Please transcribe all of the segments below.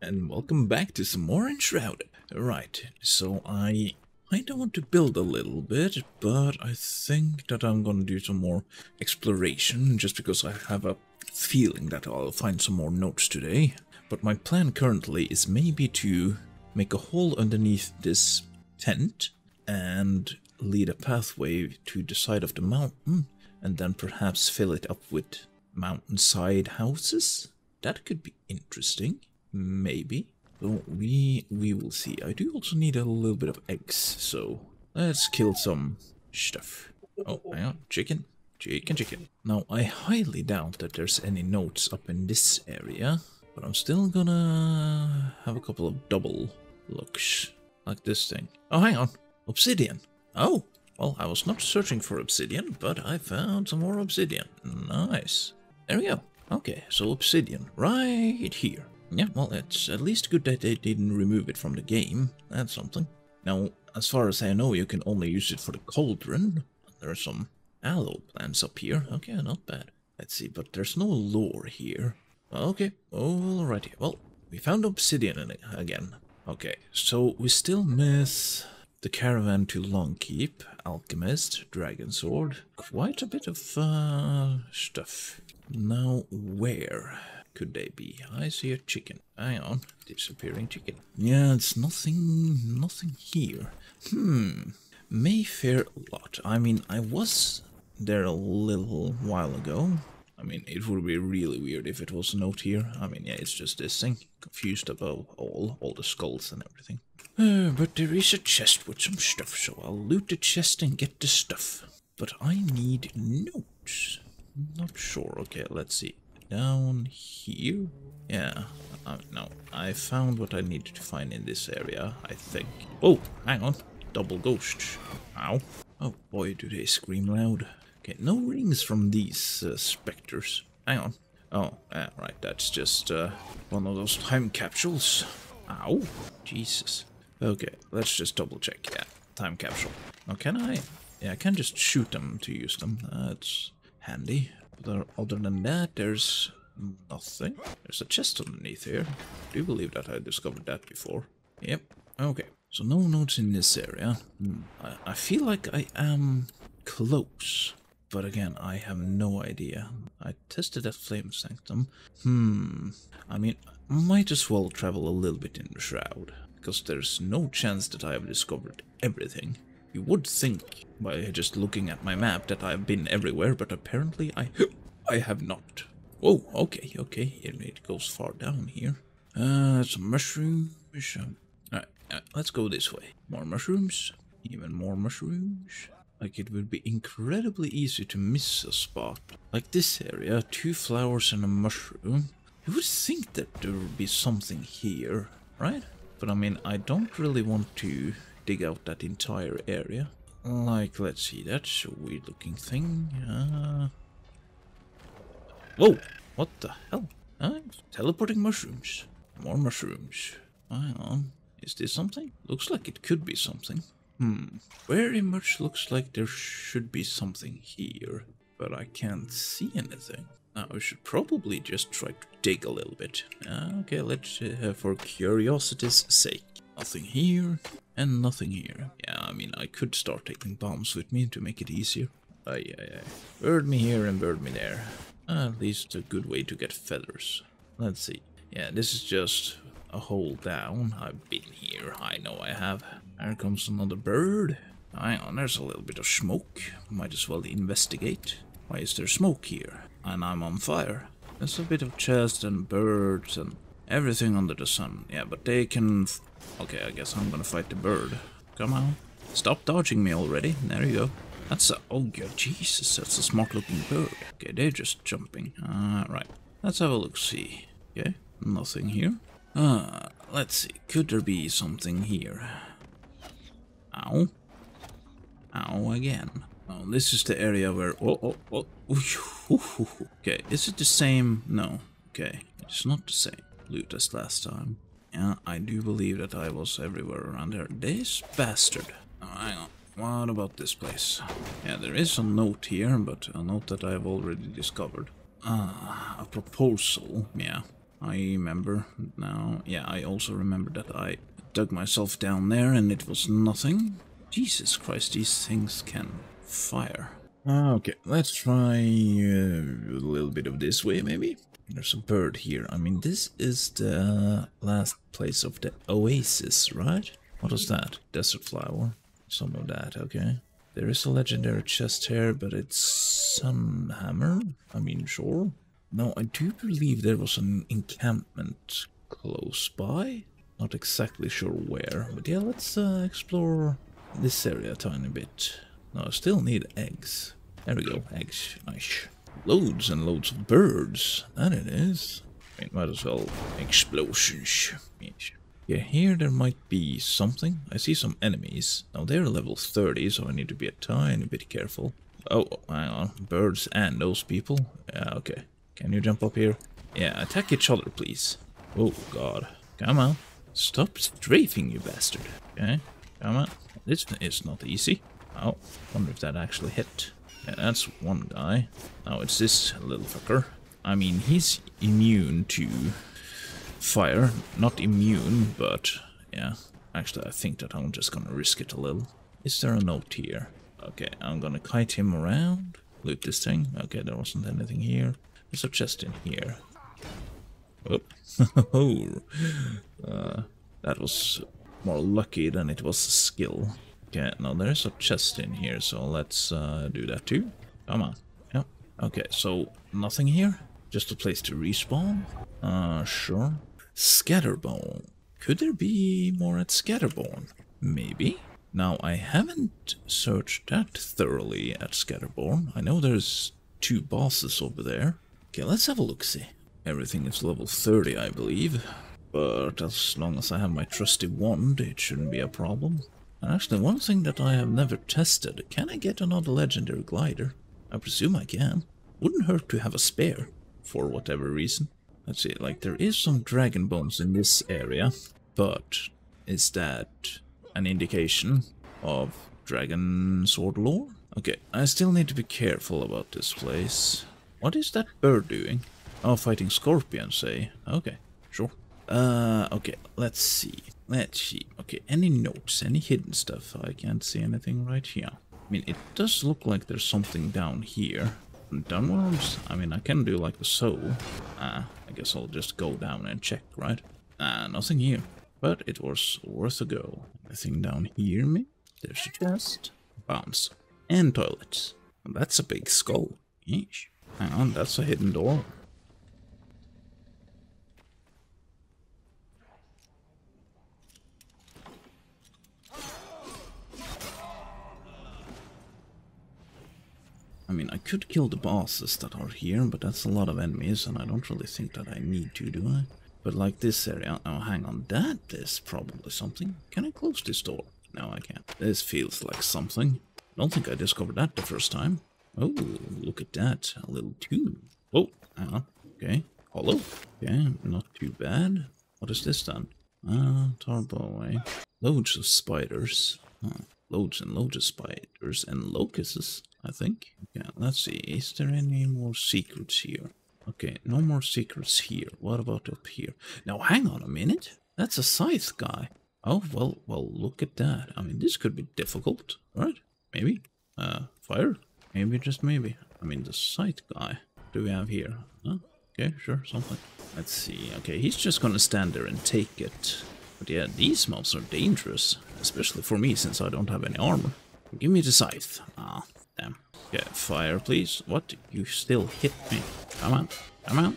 and welcome back to some more Enshrouded. Right, so I I don't want to build a little bit, but I think that I'm gonna do some more exploration just because I have a feeling that I'll find some more notes today. But my plan currently is maybe to make a hole underneath this tent and lead a pathway to the side of the mountain and then perhaps fill it up with mountainside houses. That could be interesting. Maybe. We we will see. I do also need a little bit of eggs, so let's kill some stuff. Oh, hang on. Chicken. Chicken, chicken. Now, I highly doubt that there's any notes up in this area, but I'm still gonna have a couple of double looks, like this thing. Oh, hang on. Obsidian. Oh, well, I was not searching for obsidian, but I found some more obsidian. Nice. There we go. Okay, so obsidian, right here. Yeah, well, it's at least good that they didn't remove it from the game. That's something. Now, as far as I know, you can only use it for the cauldron. There are some aloe plants up here. Okay, not bad. Let's see, but there's no lore here. Okay, alrighty. Well, we found obsidian again. Okay, so we still miss the caravan to Longkeep, alchemist, dragon sword. Quite a bit of uh, stuff. Now, where? Could they be? I see a chicken. Hang on, disappearing chicken. Yeah, it's nothing, nothing here. Hmm, Mayfair lot. I mean, I was there a little while ago. I mean, it would be really weird if it was a note here. I mean, yeah, it's just this thing. Confused about all, all the skulls and everything. Uh, but there is a chest with some stuff, so I'll loot the chest and get the stuff. But I need notes. Not sure. Okay, let's see down here? Yeah, uh, no, I found what I needed to find in this area, I think. Oh, hang on, double ghost. Ow. Oh boy, do they scream loud. Okay, no rings from these uh, specters. Hang on. Oh, yeah, right, that's just uh, one of those time capsules. Ow, Jesus. Okay, let's just double check. Yeah, time capsule. Now, can I? Yeah, I can just shoot them to use them. That's handy. Other than that, there's nothing. There's a chest underneath here. I do believe that I discovered that before. Yep. Okay. So no notes in this area. Hmm. I, I feel like I am close. But again, I have no idea. I tested that flame sanctum. Hmm. I mean, I might as well travel a little bit in the shroud. Because there's no chance that I have discovered everything. You would think, by just looking at my map, that I've been everywhere, but apparently I I have not. Whoa, okay, okay, it goes far down here. Uh, some mushrooms. Alright, uh, let's go this way. More mushrooms, even more mushrooms. Like it would be incredibly easy to miss a spot. Like this area, two flowers and a mushroom. You would think that there would be something here, right? But I mean, I don't really want to dig out that entire area. Like, let's see, that's a weird looking thing. Uh... Whoa! What the hell? Uh, teleporting mushrooms. More mushrooms. Hang on. Is this something? Looks like it could be something. Hmm. Very much looks like there should be something here. But I can't see anything. Now, I should probably just try to dig a little bit. Uh, okay, let's, uh, for curiosity's sake. Nothing here. And nothing here. Yeah, I mean, I could start taking bombs with me to make it easier. Aye, aye, aye. Bird me here and bird me there. at least a good way to get feathers. Let's see. Yeah, this is just a hole down. I've been here. I know I have. There comes another bird. Hang on, oh, there's a little bit of smoke. Might as well investigate. Why is there smoke here? And I'm on fire. There's a bit of chest and birds and everything under the sun. Yeah, but they can Okay, I guess I'm gonna fight the bird. Come on. Stop dodging me already. There you go. That's a... Oh, God, Jesus, that's a smart-looking bird. Okay, they're just jumping. Uh, right. Let's have a look-see. Okay, nothing here. Uh, let's see. Could there be something here? Ow. Ow again. Oh, this is the area where... Oh, oh, oh. Okay, is it the same? No. Okay, it's not the same loot as last time. Yeah, I do believe that I was everywhere around here. This bastard. Oh, hang on. What about this place? Yeah, there is a note here, but a note that I've already discovered. Ah, a proposal. Yeah. I remember now. Yeah, I also remember that I dug myself down there and it was nothing. Jesus Christ, these things can fire. Ah, okay, let's try uh, a little bit of this way, maybe. There's a bird here. I mean, this is the last place of the oasis, right? What is that? Desert flower. Some of that, okay. There is a legendary chest here, but it's Sunhammer. I mean, sure. Now, I do believe there was an encampment close by. Not exactly sure where, but yeah, let's uh, explore this area a tiny bit. No, I still need eggs. There we go, eggs. Nice. Loads and loads of birds. That it is. I mean, might as well explosions. Yeah, here there might be something. I see some enemies. Now they're level 30, so I need to be a tiny bit careful. Oh, hang on. Birds and those people. Yeah, okay. Can you jump up here? Yeah, attack each other, please. Oh, God. Come on. Stop strafing, you bastard. Okay, come on. This is not easy. Oh, wonder if that actually hit. Yeah, that's one guy. Now it's this little fucker. I mean, he's immune to fire. Not immune, but yeah. Actually, I think that I'm just gonna risk it a little. Is there a note here? Okay, I'm gonna kite him around. Loot this thing. Okay, there wasn't anything here. There's a chest in here. Oh, uh, that was more lucky than it was skill. Okay, now there's a chest in here, so let's uh, do that too. Come on. Yep. Okay, so nothing here? Just a place to respawn? Uh, sure. Scatterbone. Could there be more at Scatterborn? Maybe. Now, I haven't searched that thoroughly at Scatterborn. I know there's two bosses over there. Okay, let's have a look-see. Everything is level 30, I believe. But as long as I have my trusty wand, it shouldn't be a problem. Actually, one thing that I have never tested, can I get another legendary glider? I presume I can. Wouldn't hurt to have a spare, for whatever reason. Let's see, like there is some dragon bones in this area, but is that an indication of dragon sword lore? Okay, I still need to be careful about this place. What is that bird doing? Oh, fighting scorpions, say. Eh? Okay, sure. Uh, okay, let's see. Let's see. Okay, any notes, any hidden stuff? I can't see anything right here. I mean, it does look like there's something down here. Downwards? I mean, I can do like the soul. Ah, I guess I'll just go down and check, right? Ah, nothing here. But it was worth a go. Anything down here, me? There's a chest. Bounce. And toilets. That's a big skull. Yeesh. Hang on, that's a hidden door. I mean, I could kill the bosses that are here, but that's a lot of enemies, and I don't really think that I need to, do I? But like this area, oh, hang on, that is probably something. Can I close this door? No, I can't. This feels like something. Don't think I discovered that the first time. Oh, look at that, a little tube. Oh, hang on, okay. Hollow. Okay, not too bad. What is this then? Ah, turbo away. Loads of spiders. Huh. Loads and loads of spiders and locusts. I think. Yeah, let's see. Is there any more secrets here? Okay, no more secrets here. What about up here? Now, hang on a minute. That's a scythe guy. Oh, well, well, look at that. I mean, this could be difficult, right? Maybe. Uh, fire? Maybe, just maybe. I mean, the scythe guy. Do we have here? Huh? Okay, sure, something. Let's see. Okay, he's just gonna stand there and take it. But yeah, these mobs are dangerous. Especially for me, since I don't have any armor. Give me the scythe. Ah, Damn. Yeah, fire, please. What? You still hit me. Come on. Come on.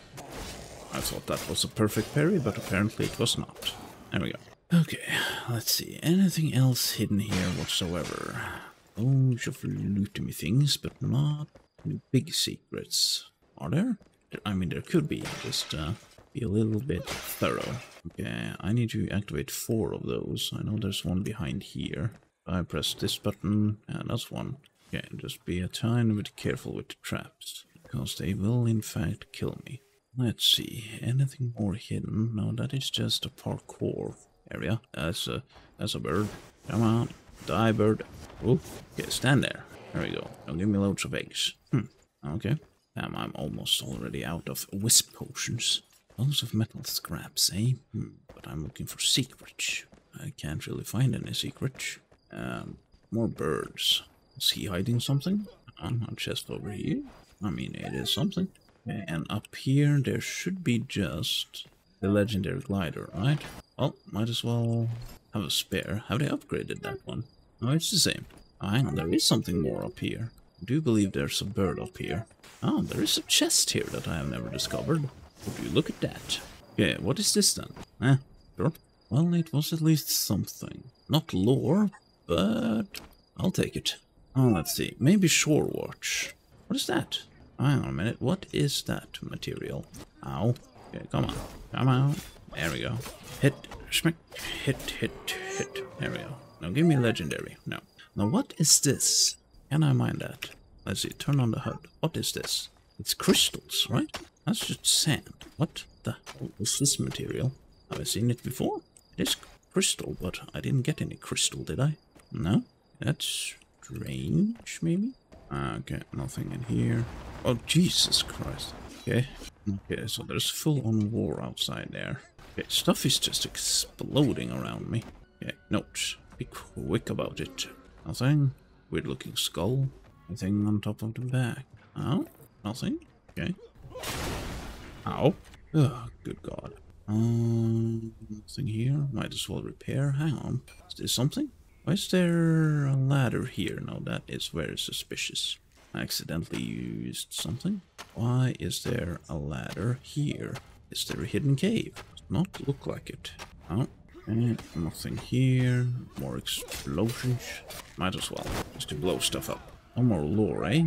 I thought that was a perfect parry, but apparently it was not. There we go. Okay, let's see. Anything else hidden here whatsoever? Bunch of looty things, but not big secrets. Are there? I mean, there could be. Just uh, be a little bit thorough. Okay, I need to activate four of those. I know there's one behind here. I press this button, and that's one. Okay, just be a tiny bit careful with the traps, because they will in fact kill me. Let's see, anything more hidden? No, that is just a parkour area. That's a, that's a bird. Come on, die bird. Oh, okay, stand there. There we go. Now give me loads of eggs. Hmm, okay. Damn, I'm almost already out of wisp potions. Loads of metal scraps, eh? Hmm, but I'm looking for secrets. I can't really find any secrets. Um, more birds. Is he hiding something? On a chest over here? I mean, it is something. And up here, there should be just the legendary glider, right? Well, might as well have a spare. Have they upgraded that one? No, it's the same. Oh, hang on, there is something more up here. I do believe there's a bird up here. Oh, there is a chest here that I have never discovered. Would you look at that? Okay, what is this then? Eh, sure. Well, it was at least something. Not lore, but I'll take it. Oh, let's see. Maybe Shore Watch. What is that? Hang on a minute. What is that material? Ow. Okay, come on. Come on. There we go. Hit, schmick, hit, hit, hit. There we go. Now give me legendary. No. Now what is this? Can I mine that? Let's see. Turn on the HUD. What is this? It's crystals, right? That's just sand. What the hell is this material? Have I seen it before? It is crystal, but I didn't get any crystal, did I? No? That's strange, maybe? Ah, okay, nothing in here. Oh, Jesus Christ. Okay. Okay, so there's full-on war outside there. Okay, stuff is just exploding around me. Okay, notes. Be quick about it. Nothing. Weird-looking skull. Anything on top of the back. Oh, nothing. Okay. Ow. Oh, good God. Um, nothing here. Might as well repair. Hang on. Is there something? Why is there a ladder here? No, that is very suspicious. I accidentally used something. Why is there a ladder here? Is there a hidden cave? Does not look like it. Oh, nothing here. More explosions. Might as well, just to blow stuff up. No more lore, eh?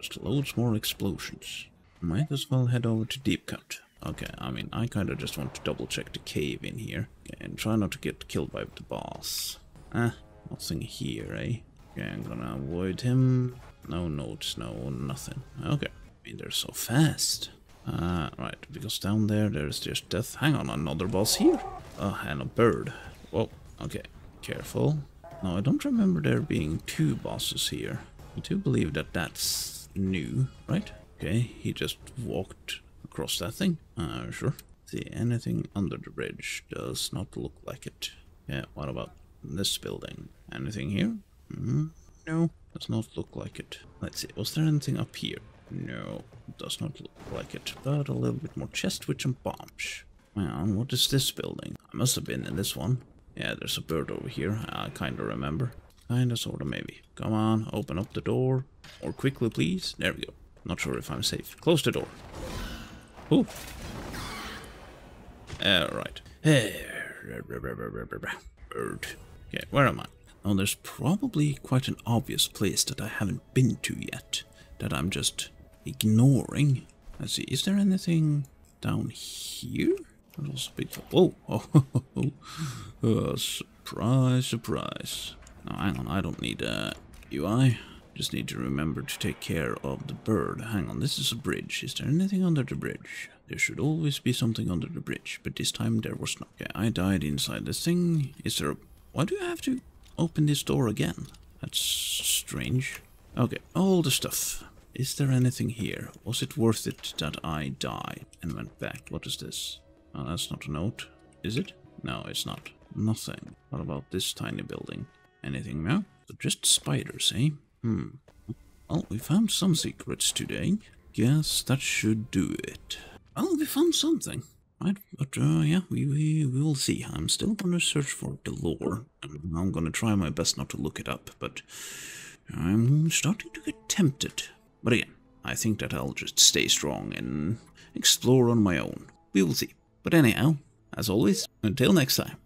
Just loads more explosions. Might as well head over to Deep Cut. Okay, I mean, I kind of just want to double check the cave in here. Okay, and try not to get killed by the boss. Ah, nothing here, eh? Okay, I'm gonna avoid him. No notes, no nothing. Okay, I mean, they're so fast. Uh, right, because down there, there's just death. Hang on, another boss here? Oh, and a bird. Whoa, okay, careful. No, I don't remember there being two bosses here. I do believe that that's new, right? Okay, he just walked across that thing. Uh, sure. See, anything under the bridge does not look like it. Yeah, what about this building? Anything here? Mm -hmm. No, does not look like it. Let's see, was there anything up here? No, does not look like it, but a little bit more chest with some bombs. Well, what is this building? I must have been in this one. Yeah, there's a bird over here, I kinda remember. Kinda, sorta, maybe. Come on, open up the door. More quickly, please. There we go. Not sure if I'm safe. Close the door. Ooh. Alright. Okay, where am I? Now, there's probably quite an obvious place that I haven't been to yet, that I'm just ignoring. Let's see, is there anything down here? That was a big... Oh, Whoa! Oh, oh, oh, oh. Uh, surprise, surprise. Now, hang on, I don't need uh, a UI. Just need to remember to take care of the bird. Hang on, this is a bridge. Is there anything under the bridge? There should always be something under the bridge, but this time there was not. Okay, I died inside this thing. Is there a... Why do I have to open this door again? That's strange. Okay, all the stuff. Is there anything here? Was it worth it that I died and went back? What is this? Oh, that's not a note. Is it? No, it's not. Nothing. What about this tiny building? Anything now? just spiders, eh? Hmm. Well, we found some secrets today. Guess that should do it. Well, we found something. Right, but uh, yeah, we, we, we will see. I'm still gonna search for the lore. I'm, I'm gonna try my best not to look it up, but I'm starting to get tempted. But again, I think that I'll just stay strong and explore on my own. We will see. But anyhow, as always, until next time.